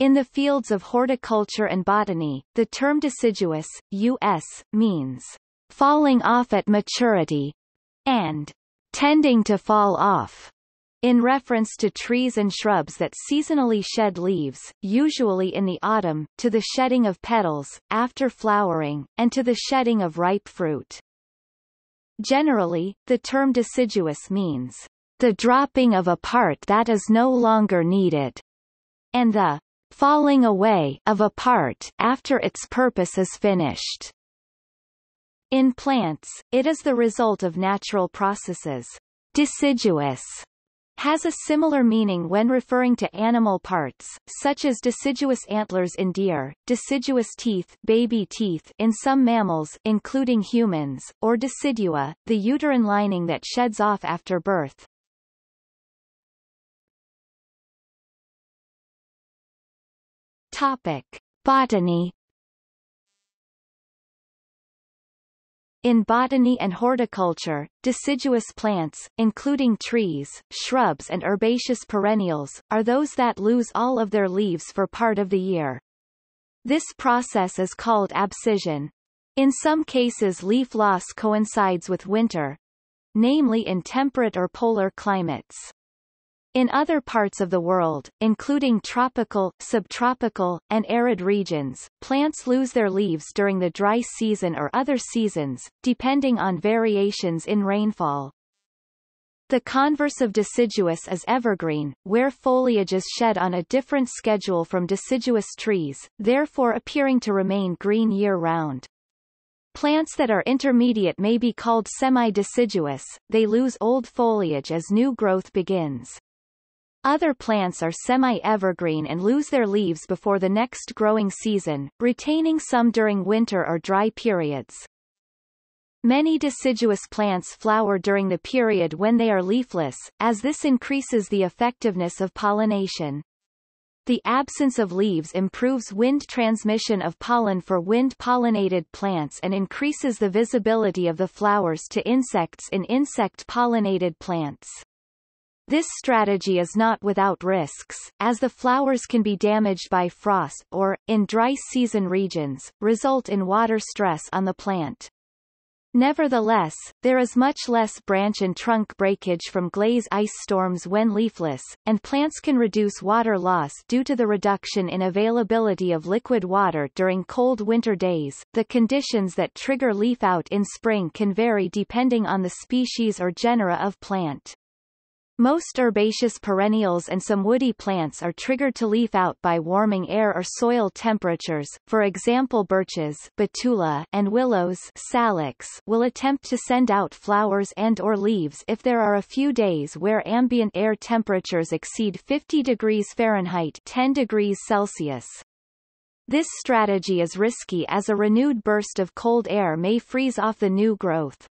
In the fields of horticulture and botany, the term deciduous, U.S., means falling off at maturity, and tending to fall off, in reference to trees and shrubs that seasonally shed leaves, usually in the autumn, to the shedding of petals, after flowering, and to the shedding of ripe fruit. Generally, the term deciduous means the dropping of a part that is no longer needed, and the falling away of a part after its purpose is finished. In plants, it is the result of natural processes. Deciduous has a similar meaning when referring to animal parts, such as deciduous antlers in deer, deciduous teeth, baby teeth in some mammals including humans, or decidua, the uterine lining that sheds off after birth. Topic. Botany In botany and horticulture, deciduous plants, including trees, shrubs and herbaceous perennials, are those that lose all of their leaves for part of the year. This process is called abscission. In some cases leaf loss coincides with winter, namely in temperate or polar climates. In other parts of the world, including tropical, subtropical, and arid regions, plants lose their leaves during the dry season or other seasons, depending on variations in rainfall. The converse of deciduous is evergreen, where foliage is shed on a different schedule from deciduous trees, therefore appearing to remain green year-round. Plants that are intermediate may be called semi-deciduous, they lose old foliage as new growth begins. Other plants are semi-evergreen and lose their leaves before the next growing season, retaining some during winter or dry periods. Many deciduous plants flower during the period when they are leafless, as this increases the effectiveness of pollination. The absence of leaves improves wind transmission of pollen for wind-pollinated plants and increases the visibility of the flowers to insects in insect-pollinated plants. This strategy is not without risks, as the flowers can be damaged by frost or, in dry season regions, result in water stress on the plant. Nevertheless, there is much less branch and trunk breakage from glaze ice storms when leafless, and plants can reduce water loss due to the reduction in availability of liquid water during cold winter days. The conditions that trigger leaf out in spring can vary depending on the species or genera of plant. Most herbaceous perennials and some woody plants are triggered to leaf out by warming air or soil temperatures, for example birches betula and willows salix will attempt to send out flowers and or leaves if there are a few days where ambient air temperatures exceed 50 degrees Fahrenheit 10 degrees Celsius. This strategy is risky as a renewed burst of cold air may freeze off the new growth.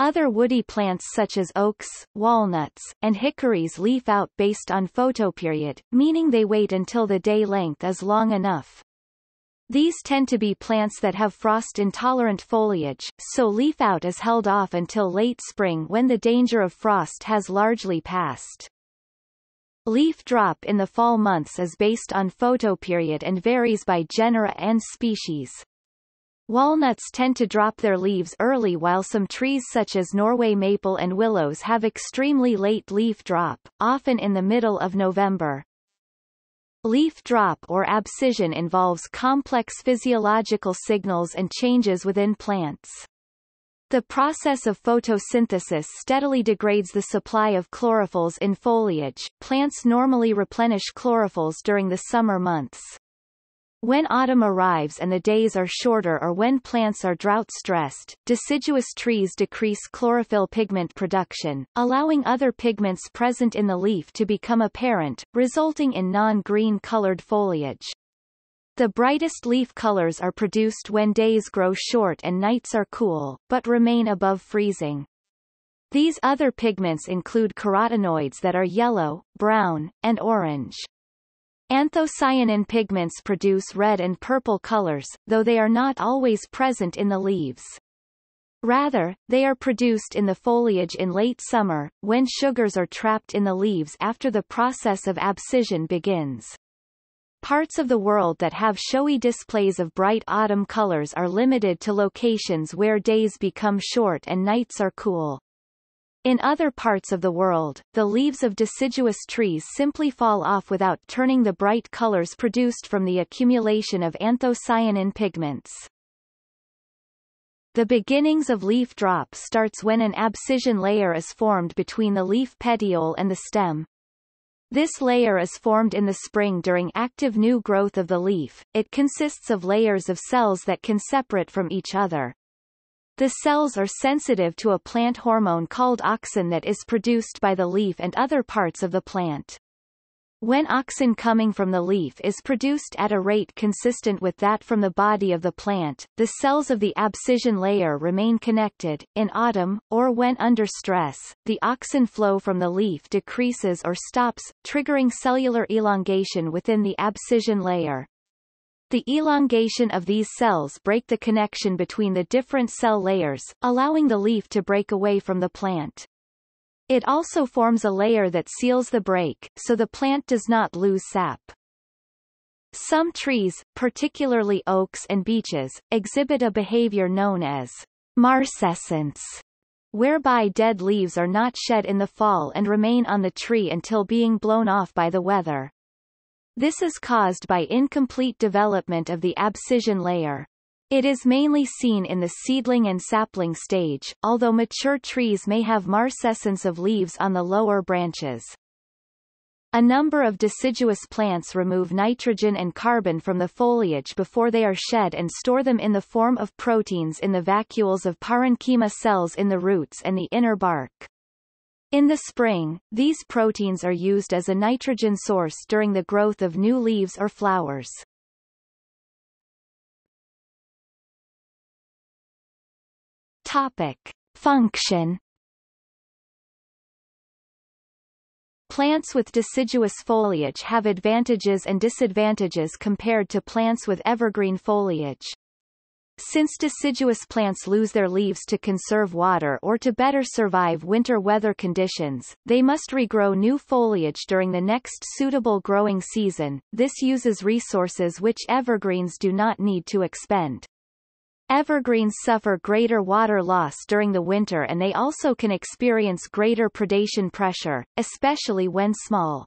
Other woody plants such as oaks, walnuts, and hickories leaf out based on photoperiod, meaning they wait until the day length is long enough. These tend to be plants that have frost-intolerant foliage, so leaf out is held off until late spring when the danger of frost has largely passed. Leaf drop in the fall months is based on photoperiod and varies by genera and species. Walnuts tend to drop their leaves early while some trees such as Norway maple and willows have extremely late leaf drop, often in the middle of November. Leaf drop or abscission involves complex physiological signals and changes within plants. The process of photosynthesis steadily degrades the supply of chlorophylls in foliage. Plants normally replenish chlorophylls during the summer months. When autumn arrives and the days are shorter or when plants are drought-stressed, deciduous trees decrease chlorophyll pigment production, allowing other pigments present in the leaf to become apparent, resulting in non-green colored foliage. The brightest leaf colors are produced when days grow short and nights are cool, but remain above freezing. These other pigments include carotenoids that are yellow, brown, and orange. Anthocyanin pigments produce red and purple colors, though they are not always present in the leaves. Rather, they are produced in the foliage in late summer, when sugars are trapped in the leaves after the process of abscission begins. Parts of the world that have showy displays of bright autumn colors are limited to locations where days become short and nights are cool. In other parts of the world, the leaves of deciduous trees simply fall off without turning the bright colors produced from the accumulation of anthocyanin pigments. The beginnings of leaf drop starts when an abscission layer is formed between the leaf petiole and the stem. This layer is formed in the spring during active new growth of the leaf. It consists of layers of cells that can separate from each other. The cells are sensitive to a plant hormone called auxin that is produced by the leaf and other parts of the plant. When auxin coming from the leaf is produced at a rate consistent with that from the body of the plant, the cells of the abscission layer remain connected. In autumn, or when under stress, the auxin flow from the leaf decreases or stops, triggering cellular elongation within the abscission layer. The elongation of these cells break the connection between the different cell layers, allowing the leaf to break away from the plant. It also forms a layer that seals the break, so the plant does not lose sap. Some trees, particularly oaks and beeches, exhibit a behavior known as marcescence, whereby dead leaves are not shed in the fall and remain on the tree until being blown off by the weather. This is caused by incomplete development of the abscission layer. It is mainly seen in the seedling and sapling stage, although mature trees may have marcescence of leaves on the lower branches. A number of deciduous plants remove nitrogen and carbon from the foliage before they are shed and store them in the form of proteins in the vacuoles of parenchyma cells in the roots and the inner bark. In the spring, these proteins are used as a nitrogen source during the growth of new leaves or flowers. Topic. Function Plants with deciduous foliage have advantages and disadvantages compared to plants with evergreen foliage. Since deciduous plants lose their leaves to conserve water or to better survive winter weather conditions, they must regrow new foliage during the next suitable growing season. This uses resources which evergreens do not need to expend. Evergreens suffer greater water loss during the winter and they also can experience greater predation pressure, especially when small.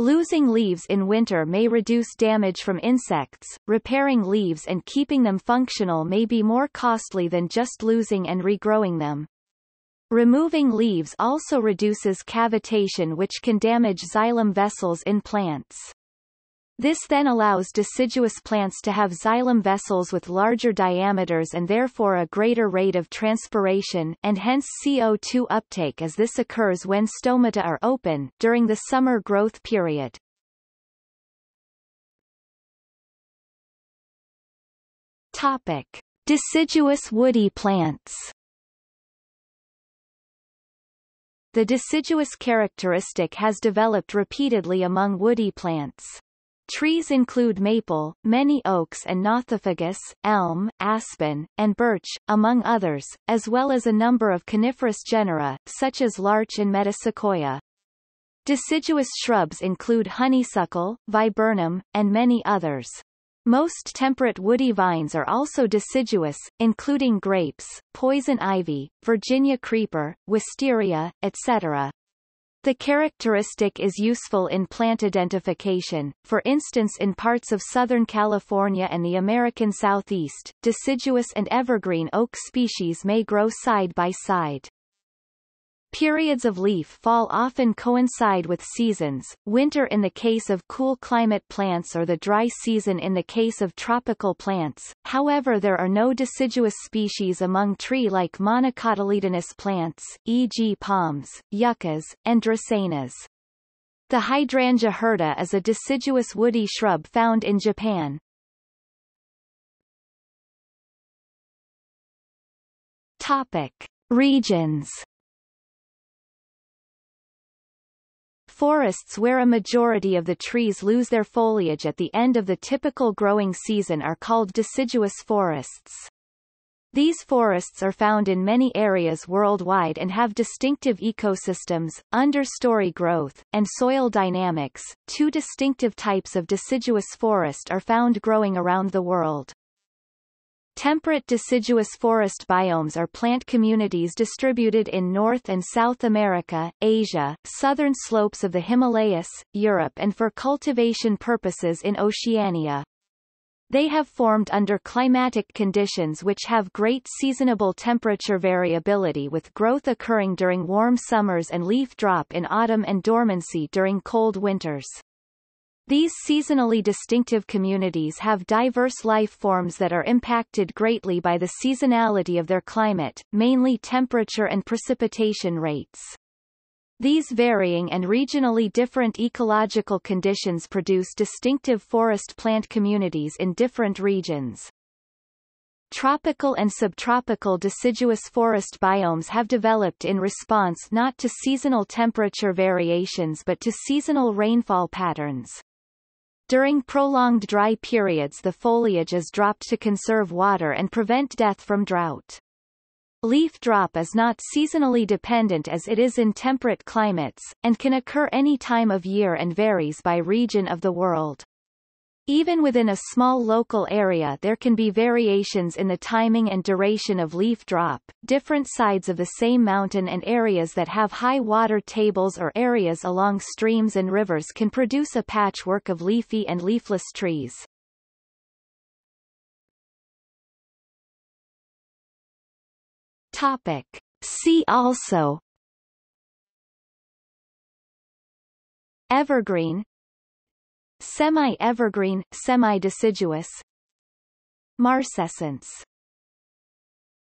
Losing leaves in winter may reduce damage from insects, repairing leaves and keeping them functional may be more costly than just losing and regrowing them. Removing leaves also reduces cavitation which can damage xylem vessels in plants. This then allows deciduous plants to have xylem vessels with larger diameters and therefore a greater rate of transpiration and hence CO2 uptake as this occurs when stomata are open, during the summer growth period. Topic. Deciduous woody plants The deciduous characteristic has developed repeatedly among woody plants. Trees include maple, many oaks and nothofagus, elm, aspen, and birch, among others, as well as a number of coniferous genera, such as larch and metasequoia. Deciduous shrubs include honeysuckle, viburnum, and many others. Most temperate woody vines are also deciduous, including grapes, poison ivy, Virginia creeper, wisteria, etc. The characteristic is useful in plant identification, for instance in parts of Southern California and the American Southeast, deciduous and evergreen oak species may grow side by side. Periods of leaf fall often coincide with seasons, winter in the case of cool climate plants or the dry season in the case of tropical plants, however there are no deciduous species among tree-like monocotyledonous plants, e.g. palms, yuccas, and dracaenas. The hydrangea hirta is a deciduous woody shrub found in Japan. Topic. Regions Forests where a majority of the trees lose their foliage at the end of the typical growing season are called deciduous forests. These forests are found in many areas worldwide and have distinctive ecosystems, understory growth, and soil dynamics. Two distinctive types of deciduous forest are found growing around the world. Temperate deciduous forest biomes are plant communities distributed in North and South America, Asia, southern slopes of the Himalayas, Europe and for cultivation purposes in Oceania. They have formed under climatic conditions which have great seasonable temperature variability with growth occurring during warm summers and leaf drop in autumn and dormancy during cold winters. These seasonally distinctive communities have diverse life forms that are impacted greatly by the seasonality of their climate, mainly temperature and precipitation rates. These varying and regionally different ecological conditions produce distinctive forest plant communities in different regions. Tropical and subtropical deciduous forest biomes have developed in response not to seasonal temperature variations but to seasonal rainfall patterns. During prolonged dry periods the foliage is dropped to conserve water and prevent death from drought. Leaf drop is not seasonally dependent as it is in temperate climates, and can occur any time of year and varies by region of the world. Even within a small local area there can be variations in the timing and duration of leaf drop. Different sides of the same mountain and areas that have high water tables or areas along streams and rivers can produce a patchwork of leafy and leafless trees. Topic. See also Evergreen Semi-evergreen, semi-deciduous. Marcescence